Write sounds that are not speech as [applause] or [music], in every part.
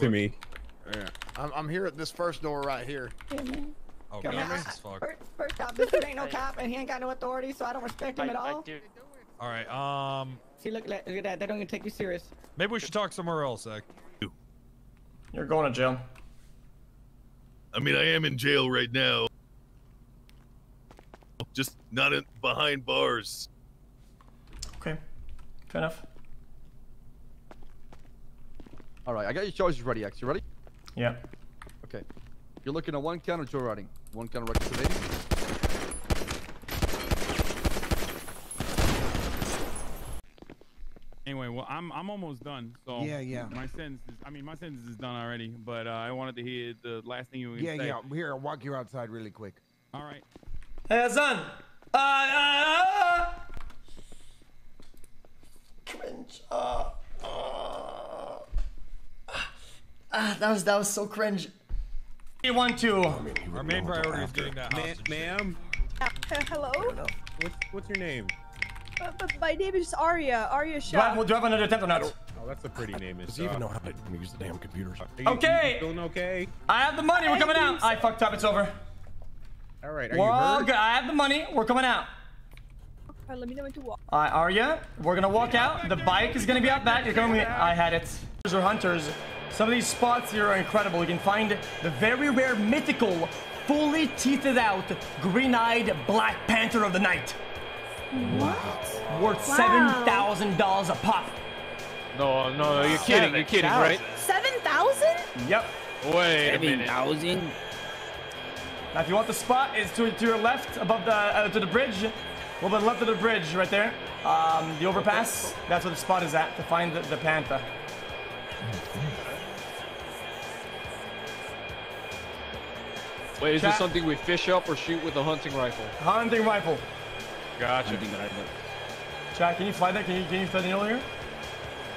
to me. Yeah. I'm, I'm here at this first door right here. Oh, Come God, here. as fuck. First, first cop, this dude ain't no cop, and he ain't got no authority, so I don't respect him I, at I all. All right. Um, See, look, at look at that. They don't even take you serious. maybe we should talk somewhere else, Zach. You're going to jail. I mean, I am in jail right now. Just not in, behind bars. Okay. Fair enough. All right, I got your charges ready, X. You ready? Yeah. Okay. You're looking at one count of joyriding, one count of reckless evading. Anyway, well, I'm I'm almost done. So Yeah, yeah. My sentence, is, I mean, my sentence is done already. But uh, I wanted to hear the last thing you were gonna Yeah, say. yeah. Here, I'll walk you outside really quick. All right. Hey, Hassan. Uh, uh, uh. Cringe. Uh, uh. Ah, that was that was so cringe. You want to? Our main priority is getting that hostage. ma'am, hello? what's, what's your name? Uh, my name is Arya. Arya Do I, Shah. do I have another attempt or not? Oh, that's a pretty name. Is, Does he even uh, know how to use the damn computers? are you- Okay. You feeling okay? I have the money. We're coming out. I fucked up. It's over. All right. Are We're you all hurt? good. I have the money. We're coming out. Alright, let me know when to walk. Alright, Arya, we're gonna walk out. The bike is gonna be out back. You're coming with me. I had it. Hunters are hunters. Some of these spots here are incredible. You can find the very rare, mythical, fully teethed out, green-eyed Black Panther of the night. What? Worth Wow. seven thousand dollars a pop. No, no, you're kidding. You're kidding, right? 7,000? Yep. Wait a minute. Now, if you want the spot, it's to, to your left, above the uh, to the bridge. A little bit left of the bridge, right there. Um, the overpass. That's where the spot is at to find the, the panther. Wait, is Chat. this something we fish up or shoot with a hunting rifle? Hunting rifle. Gotcha. Chad, can you fly that? Can you can you fly the needle here?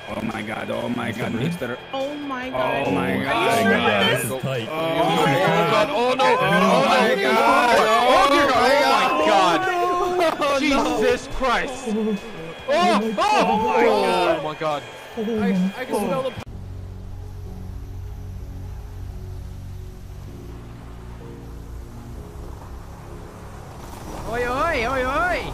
Oh my god, oh my god, Mister. Oh my god. Oh my god. Are you sure of this? Oh my Oh god! Oh no! Oh my god! Oh dear god! Oh my god! Oh Jesus Christ! Oh! Oh! my, Oh my god! I, I can smell the. Oi, oi, oi, oi!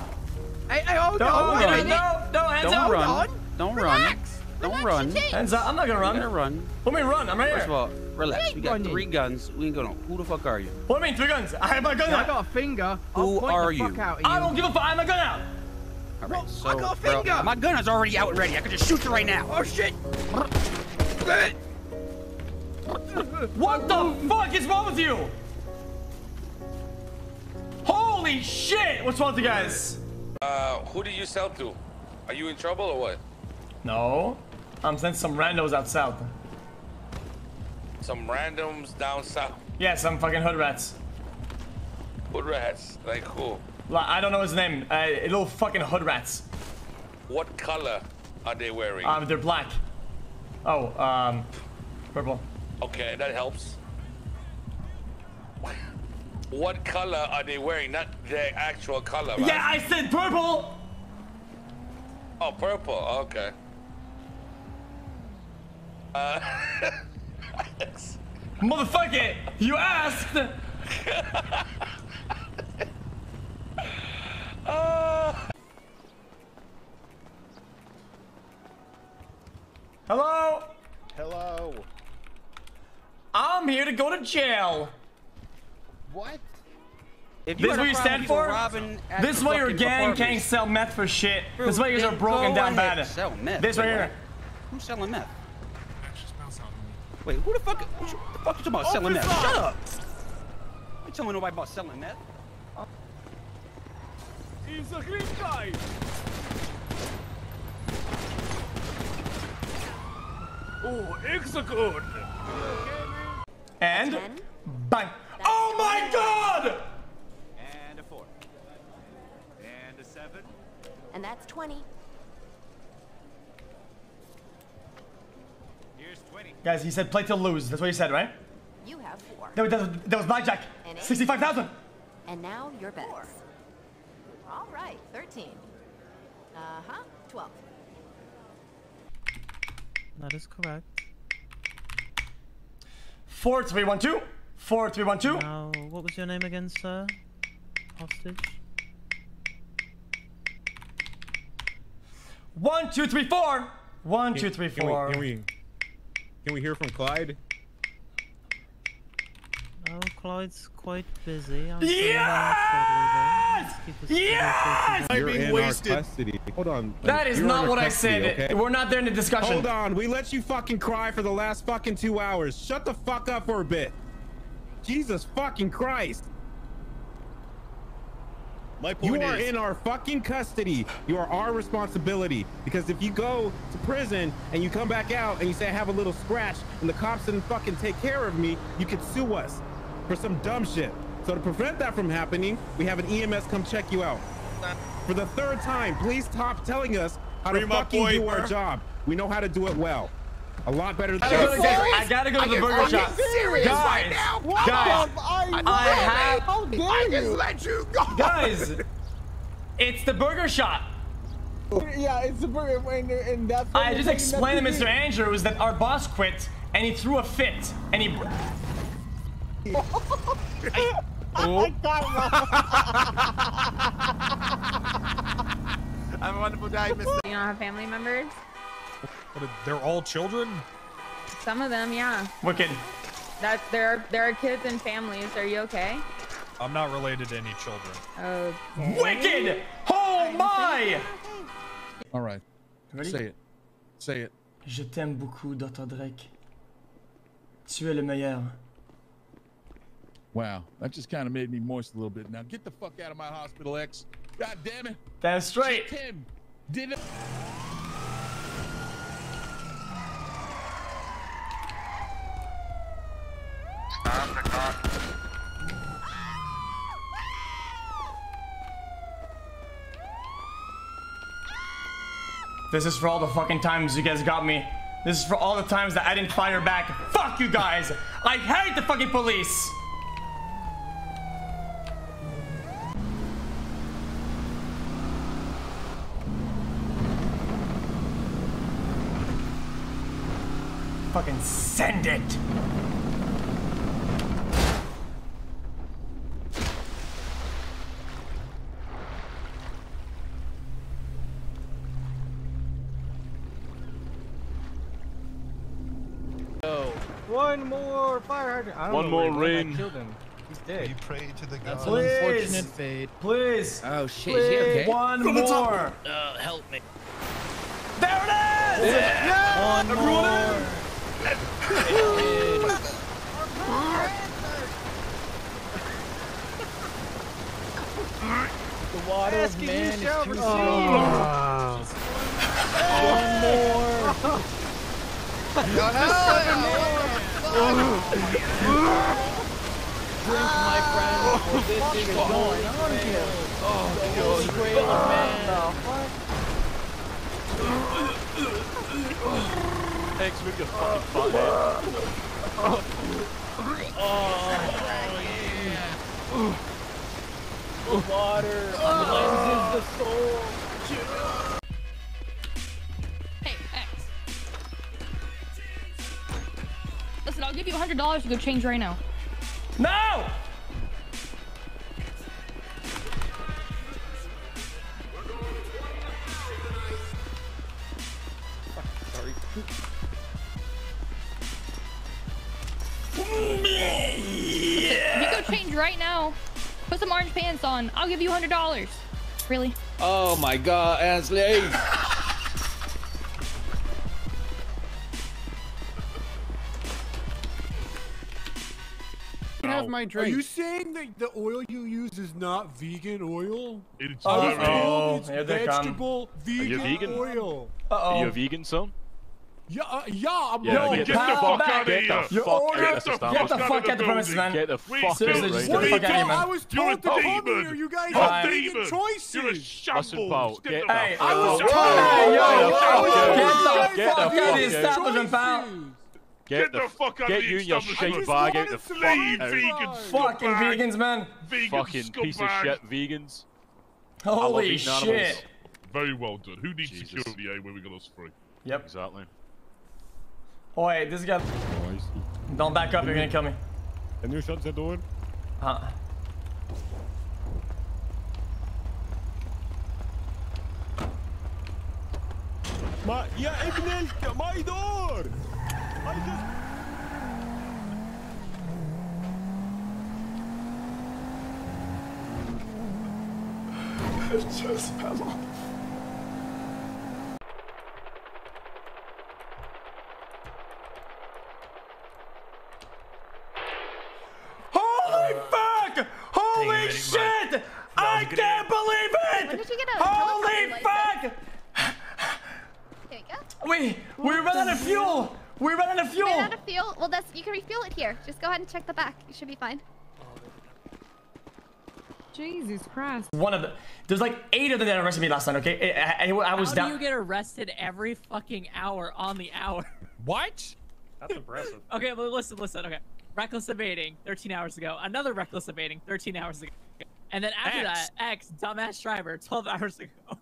Hey, hey, hold No, on! no, no, no, hands Don't up. run. Don't run. Don't run. Hands up. I'm not gonna You're gonna run. run. What do you mean run? I'm right First of all, relax. We got running. three guns. We ain't gonna. Who the fuck are you? What do you mean three guns? I have my gun I out. got a finger. Who I'll point are the you? Fuck out of I you. don't give a fuck. I have my gun out. All right, so, I got a bro, finger. my gun is already out and ready. I can just shoot you right now. Oh shit! What the fuck is wrong with you? Holy shit! What's wrong with you guys? Uh, who did you sell to? Are you in trouble or what? No. I'm sending some randos out south. Some randoms down south. Yeah, some fucking hood rats. Hood rats. Like who? Like, I don't know his name. Uh, little fucking hood rats. What color are they wearing? Um, they're black. Oh, um, purple. okay, that helps. [laughs] What color are they wearing? Not their actual color. Right? Yeah, I said purple. Oh, purple. Okay. Uh, [laughs] Motherfucker, you asked. [laughs] uh, Hello? Hello. I'm here to go to jail. What? If This is what you stand for? This is the why your fucking gang apartments- can't sell meth for shit. Bro, this is why you guys are broken down ahead, bad. Sell meth. This Wait, right here. Who's selling meth? Wait, who the fuck? What the fuck you talking about selling meth? Shut up! You telling nobody about selling meth? He's a green guy. Oh, execute. And Ten. bang. Oh my god! And a four. And a seven. And that's 20. Here's 20. Guys, he said play till lose. That's what he said, right? You have four. That, was- that, was- that was blackjack. And 65,000. And now your bets. All right, 13. Uh-huh, 12. That is correct. Four, three, one, two. Four, three, one, two. Now, what was your name again, sir? Hostage. One, two, three, four. One, Can- two, three, can we- four. Can we, can we hear from Clyde? Oh, Clyde's quite busy. I'm Yes! Yes! You're in our custody. Hold on. That is You're not under what I said. okay? We're not there in the discussion. Hold on. We let you fucking cry for the last fucking two hours. Shut the fuck up for a bit. Jesus fucking Christ. My point You are is, in our fucking custody. You are our responsibility. Because if you go to prison and you come back out and you say I have a little scratch and the cops didn't fucking take care of me, you could sue us for some dumb shit. So to prevent that from happening, we have an EMS come check you out. For the third time, please stop telling us how to Free fucking boy, do our bro. job. We know how to do it well. A lot better than I gotta, go, I gotta go to the burger shop. guys, guys, I have. How dare you? let you go. Guys, [laughs] it's the burger shop. Yeah, it's the burger, and, and that's. I just explained to Mr. Andrews that our boss quit and he threw a fit and he. [laughs] I'm [laughs] a wonderful day, Mr. You don't have family members? What are- They're all children? Some of them, yeah. Wicked. That there are there are kids and families. Are you okay? I'm not related to any children. Okay. Wicked! Oh my! All right. Ready? Say it. Say it. Je t'aime beaucoup, Dr. Drake. Tu es le meilleur. wow, that just kind of made me moist a little bit. Now get the fuck out of my hospital, X. God damn it. That's straight. Tim, did it. This is for all the fucking times you guys got me. This is for all the times that I didn't fire back. Fuck you guys! I hate the fucking police! Fucking send it! More. I don't One know more he. I ring. killed him. He's dead. pray to the That's gods. an Please! fade. Please! Oh shit, Please, is he okay? one From the top. more! Uh, help me. There it is! One more. [laughs] The water of Asking you man is too receive. Oh. One more. [laughs] Drink, my friend. for This is going on here. Oh, Australia, man. X with your fucking butt head. The water cleanses the soul. I'll give you $100 to go change right now. No! Sorry. You go change right now, put some orange pants on, I'll give you $100. Really? Oh my god, Ansley. Have my Are you saying that the oil you use is not vegan oil? It's I was not told it's Here they come. vegetable vegan, vegan? oil. Uh-oh. Are you a vegan, son? Yeah, uh, yeah, I'm Yeah, not. get, get the fuck back. out of Get the fuck out Get of the Get the fuck out of the premises, man. Get the fuck out just right get What are you fuck out of here, talking? I was told to come here. You guys You're a have demon. vegan choices. You're a shambles. get the Hey, fuck I was out. told- Hey, yo, Get the fuck out. fuck Get the out of the establishment, pal. Get the fuck out Get of the you and your establishment. shit bag out the wanted some fuck Leave out. vegan Fucking scumbag. vegans, man. Vegan Fucking piece of scumbag. shit vegans. I love Holy eating animals. shit. Very well done. Who needs Jesus. security, eh, when we got us free? Yep. Exactly. Oh, wait, this guy. Don't back up, you're gonna kill me. Can you shut the door? Huh. ما يا ابن ال... ما يدور I just... It just fell off. Holy fuck! Holy shit! I can't believe it! When did you get a Holy fuck! There you go. We we ran out of fuel. We ran out of fuel. Ran out of fuel. Well, that's you can refuel it here. Just go ahead and check the back. You should be fine. Jesus Christ. One of the there's like eight of them that arrested me last night. Okay, I, I, I was How down. do you get arrested every fucking hour on the hour? [laughs] What? That's impressive. [laughs] Okay, well, listen, listen. Okay, reckless evading, 13 hours ago. Another reckless evading, 13 hours ago. And then after X. that, X, dumbass driver, 12 [laughs] hours ago.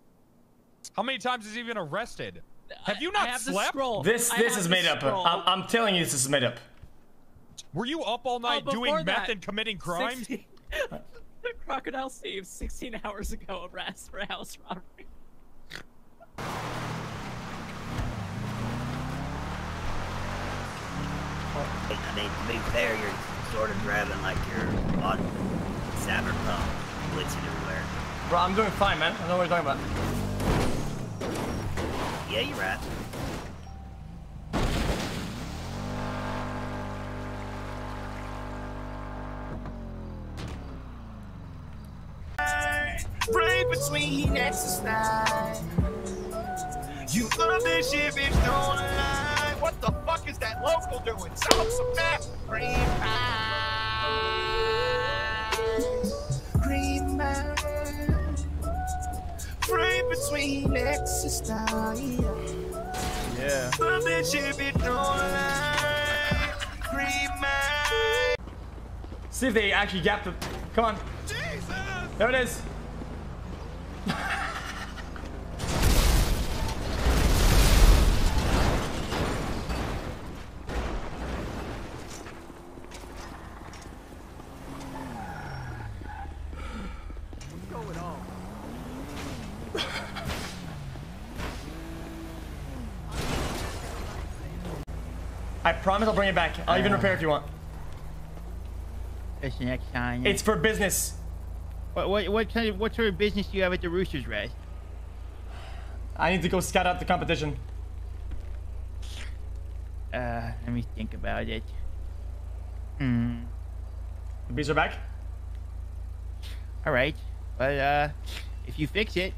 How many times has he been arrested? Have you not have slept? scroll. This this is to made up. I'm, I'm telling you, this is made up. Were you up all night Oh, doing before meth and committing crimes? 16 [laughs] Crocodile Steve, 16 hours ago, arrest for house robbery. I mean, to be fair, you're sort of driving like you're on cyberpunk, blitzing everywhere. Bro, I'm doing fine, man. I know what you're talking about. Yeah, you're right. Between. You love this shit, bitch, don't lie. What the fuck is that local doing? Some. Green eyes. Between exercise. Yeah. Love this shit, bitch, don't lie. Green eyes. See if they actually gapped the. Come on. There it is. I promise I'll bring it back. I'll even repair if you want. Next time. It's for business. What what what kind of what sort of business do you have at the Roosters, Red? I need to go scout out the competition. Uh, let me think about it. Hmm. The bees are back. All right, but uh, if you fix it,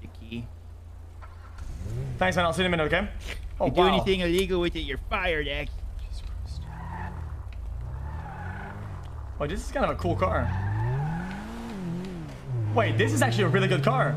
the key. Thanks, man. I'll see you in a minute, okay? Oh, you do anything illegal with it, you're fired, X. Oh, this is kind of a cool car. Wait, this is actually a really good car.